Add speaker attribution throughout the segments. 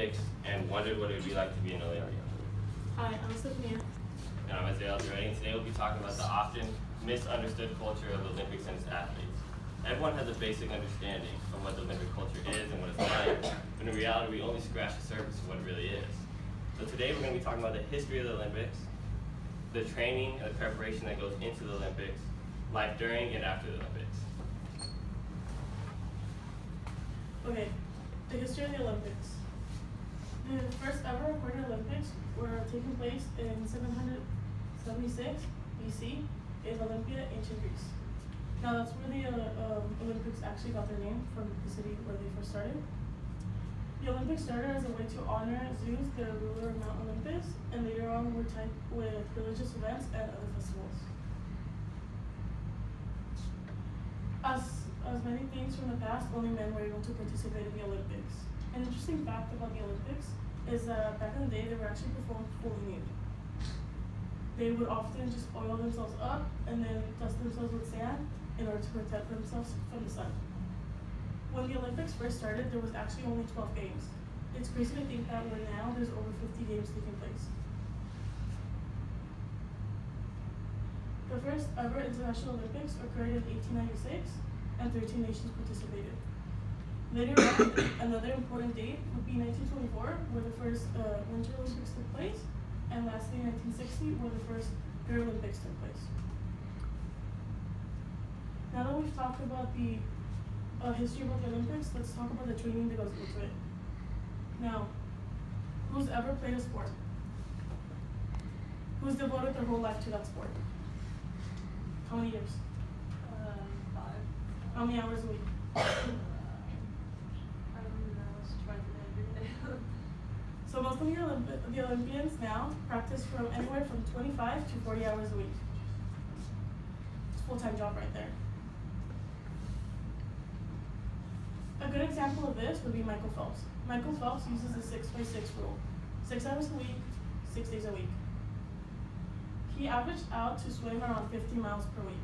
Speaker 1: Olympics and wondered what it would be like to be in Olympic.
Speaker 2: Hi, I'm Sophia.
Speaker 1: And I'm Isaiah Alderete, and today we'll be talking about the often misunderstood culture of the Olympics and its athletes. Everyone has a basic understanding of what the Olympic culture is and what it's like, but in reality, we only scratch the surface of what it really is. So today we're going to be talking about the history of the Olympics, the training and the preparation that goes into the Olympics, life during and after the Olympics.
Speaker 2: Okay, the history of the Olympics. The first ever recorded Olympics were taking place in 776 BC in Olympia, ancient Greece. Now that's where the uh, um, Olympics actually got their name from the city where they first started. The Olympics started as a way to honor Zeus, the ruler of Mount Olympus, and later on were tied with religious events and other festivals. As as many things from the past, only men were able to participate in the Olympics. An interesting fact about the Olympics is that back in the day, they were actually performed fully nude. They would often just oil themselves up and then dust themselves with sand in order to protect themselves from the sun. When the Olympics first started, there was actually only 12 games. It's crazy to think that when now there's over 50 games taking place. The first ever International Olympics occurred in 1896 and 13 nations participated. Later on, another important date would be 1924, where the first uh, Winter Olympics took place, and lastly 1960, where the first Paralympics took place. Now that we've talked about the uh, history about the Olympics, let's talk about the training that goes into it. Now, who's ever played a sport? Who's devoted their whole life to that sport? How many years? Five. How many hours a week? So most of the, Olymp- the Olympians now practice from anywhere from 25 to 40 hours a week. It's a full-time job right there. A good example of this would be Michael Phelps. Michael Phelps uses the 6 by 6 rule. Six hours a week, six days a week. He averaged out to swim around 50 miles per week.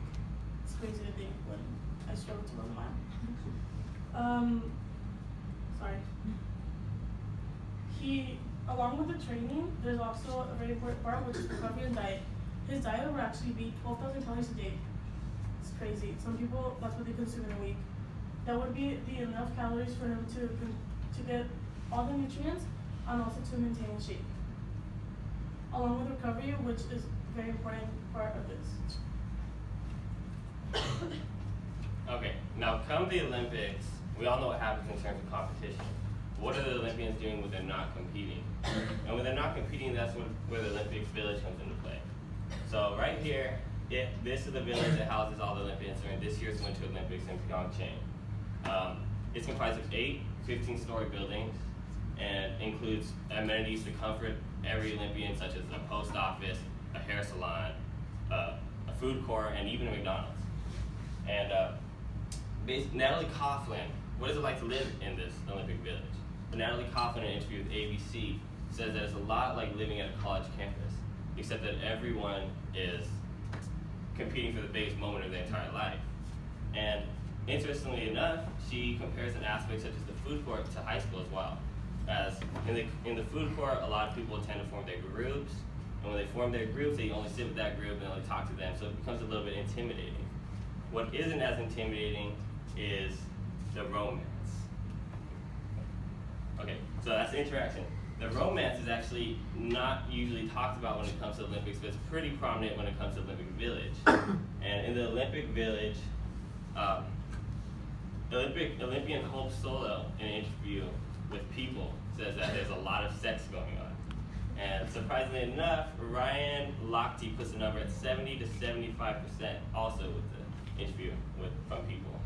Speaker 2: It's crazy to think when I struggle to run a mile. Um, sorry. He, along with the training, there's also a very important part, which is recovery and diet. His diet will actually be 12,000 calories a day. It's crazy. Some people, that's what they consume in a week. That would be the enough calories for him to, to get all the nutrients and also to maintain shape. Along with recovery, which is a very important part of this.
Speaker 1: Okay, now come the Olympics, we all know what happens in terms of competition. What are the Olympians doing when they're not competing? And when they're not competing, that's when, where the Olympic Village comes into play. So right here, it, this is the village that houses all the Olympians during this year's Winter Olympics in Pyeongchang. Um, it's comprised of eight 15-story buildings and includes amenities to comfort every Olympian, such as a post office, a hair salon, uh, a food court, and even a McDonald's. And uh, Natalie Coughlin, what is it like to live in this Olympic Village? Natalie Coughlin, in an interview with ABC, says that it's a lot like living at a college campus, except that everyone is competing for the biggest moment of their entire life. And interestingly enough, she compares an aspect such as the food court to high school as well. As in the, in the food court, a lot of people tend to form their groups, and when they form their groups, they only sit with that group and only talk to them, so it becomes a little bit intimidating. What isn't as intimidating is the romance. Okay, so that's the interaction. The romance is actually not usually talked about when it comes to Olympics, but it's pretty prominent when it comes to Olympic Village. and in the Olympic Village, um, Olympic Olympian Hope Solo, in an interview with People, says that there's a lot of sex going on. And surprisingly enough, Ryan Lochte puts the number at 70 to 75% also with the interview with from People.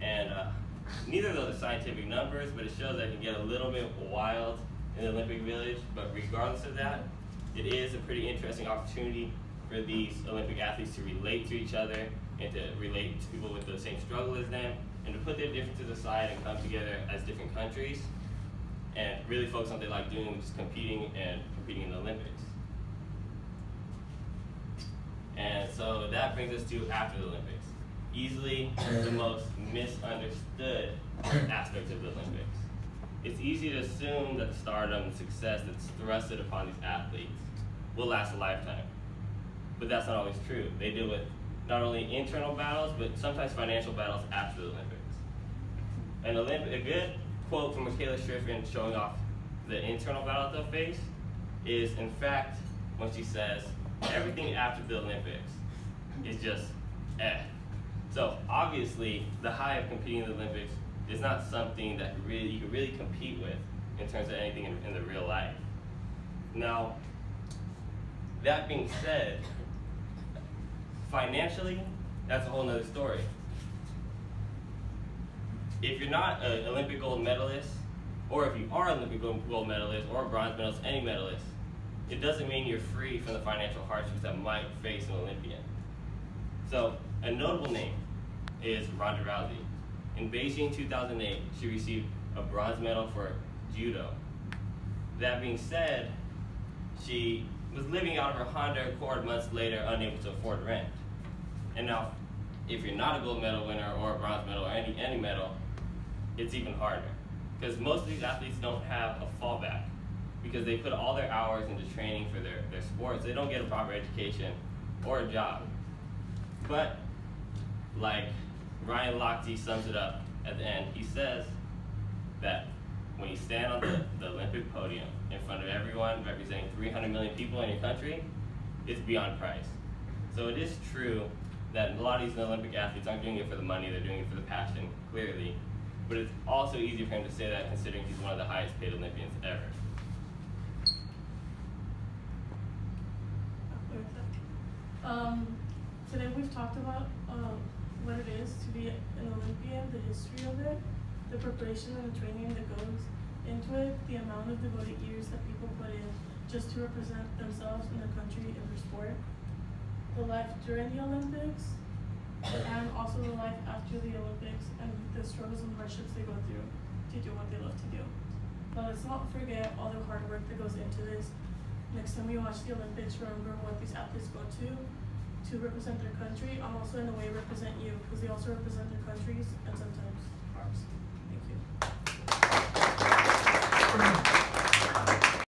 Speaker 1: And uh, neither of those are scientific numbers, but it shows that it can get a little bit wild in the Olympic Village. But regardless of that, it is a pretty interesting opportunity for these Olympic athletes to relate to each other and to relate to people with the same struggle as them and to put their differences aside and come together as different countries and really focus on what they like doing, which is competing and competing in the Olympics. And so that brings us to after the Olympics easily the most misunderstood aspect of the Olympics. it's easy to assume that the stardom and success that's thrusted upon these athletes will last a lifetime. But that's not always true. They deal with not only internal battles, but sometimes financial battles after the Olympics. And Olymp- a good quote from Michaela Striffen showing off the internal battle they'll face is, in fact, when she says, everything after the Olympics is just eh. So obviously, the high of competing in the Olympics is not something that really you can really compete with in terms of anything in, in the real life. Now, that being said, financially, that's a whole nother story. If you're not an Olympic gold medalist, or if you are an Olympic gold medalist or a bronze medalist, any medalist, it doesn't mean you're free from the financial hardships that might face an Olympian. So, a notable name is Ronda Rousey. In Beijing 2008, she received a bronze medal for judo. That being said, she was living out of her Honda Accord months later, unable to afford rent. And now, if you're not a gold medal winner or a bronze medal or any, any medal, it's even harder. Because most of these athletes don't have a fallback because they put all their hours into training for their, their sports. They don't get a proper education or a job. But, like Ryan Lochte sums it up at the end, he says that when you stand on the, the Olympic podium in front of everyone representing 300 million people in your country, it's beyond price. So it is true that a lot of these Olympic athletes aren't doing it for the money, they're doing it for the passion, clearly. But it's also easy for him to say that considering he's one of the highest paid Olympians ever.
Speaker 2: Um, today we've talked about um, what it is to be an Olympian, the history of it, the preparation and the training that goes into it, the amount of devoted years that people put in just to represent themselves and their country in their sport, the life during the Olympics, and also the life after the Olympics and the struggles and hardships they go through to do what they love to do. But let's not forget all the hard work that goes into this. Next time we watch the Olympics, remember what these athletes go to to represent their country and also in a way represent you because they also represent their countries and sometimes ours.